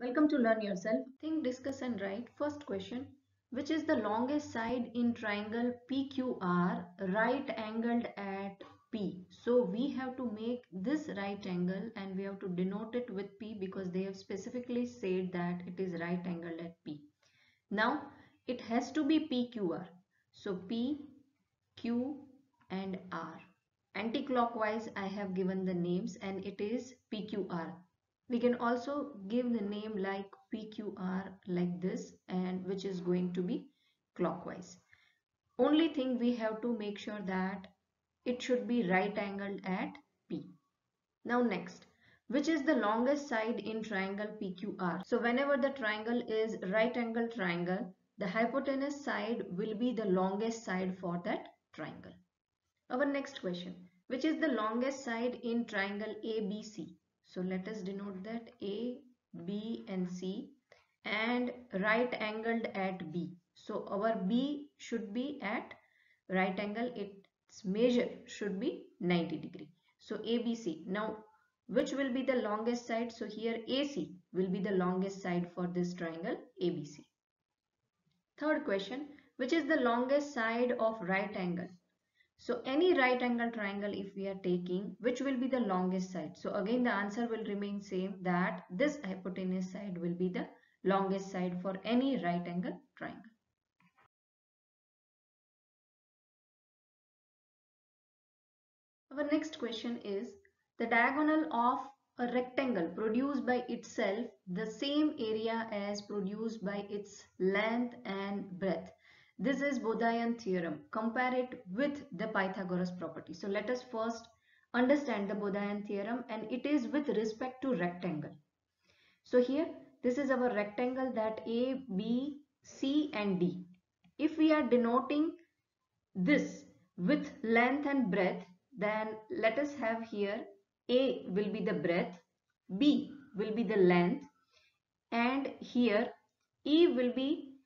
Welcome to Learn Yourself. Think, discuss and write. First question. Which is the longest side in triangle PQR right angled at P? So we have to make this right angle and we have to denote it with P because they have specifically said that it is right angled at P. Now it has to be PQR. So P, Q and R. Anti-clockwise I have given the names and it is PQR we can also give the name like PQR like this and which is going to be clockwise. Only thing we have to make sure that it should be right angled at P. Now next, which is the longest side in triangle PQR? So whenever the triangle is right angle triangle, the hypotenuse side will be the longest side for that triangle. Our next question, which is the longest side in triangle ABC? So let us denote that A, B and C and right angled at B. So our B should be at right angle. Its measure should be 90 degree. So ABC. Now which will be the longest side? So here AC will be the longest side for this triangle ABC. Third question. Which is the longest side of right angle? So any right angle triangle if we are taking, which will be the longest side? So again the answer will remain same that this hypotenuse side will be the longest side for any right angle triangle. Our next question is the diagonal of a rectangle produced by itself the same area as produced by its length and breadth this is Baudhayan theorem. Compare it with the Pythagoras property. So let us first understand the Baudhayan theorem and it is with respect to rectangle. So here this is our rectangle that A, B, C and D. If we are denoting this with length and breadth then let us have here A will be the breadth, B will be the length and here E will be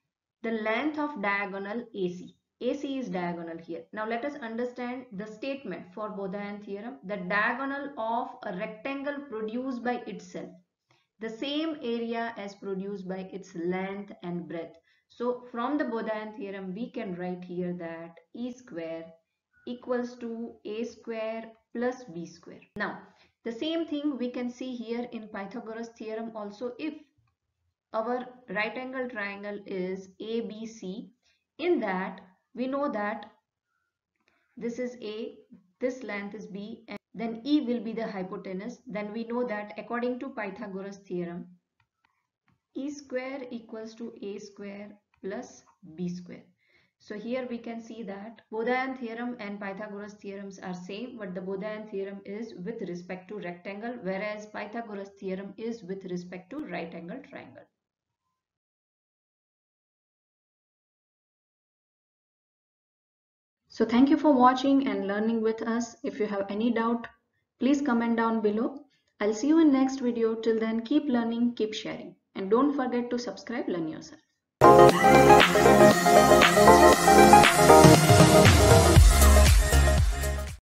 the length of diagonal AC. AC is diagonal here. Now let us understand the statement for Baudhayan theorem. The diagonal of a rectangle produced by itself. The same area as produced by its length and breadth. So from the Baudhayan theorem we can write here that E square equals to A square plus B square. Now the same thing we can see here in Pythagoras theorem also if our right angle triangle is ABC. In that we know that this is A, this length is B and then E will be the hypotenuse. Then we know that according to Pythagoras theorem, E square equals to A square plus B square. So here we can see that Baudhayan theorem and Pythagoras theorems are same but the Baudhayan theorem is with respect to rectangle whereas Pythagoras theorem is with respect to right angle triangle. So thank you for watching and learning with us. If you have any doubt, please comment down below. I'll see you in next video. Till then, keep learning, keep sharing. And don't forget to subscribe, learn yourself.